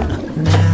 now.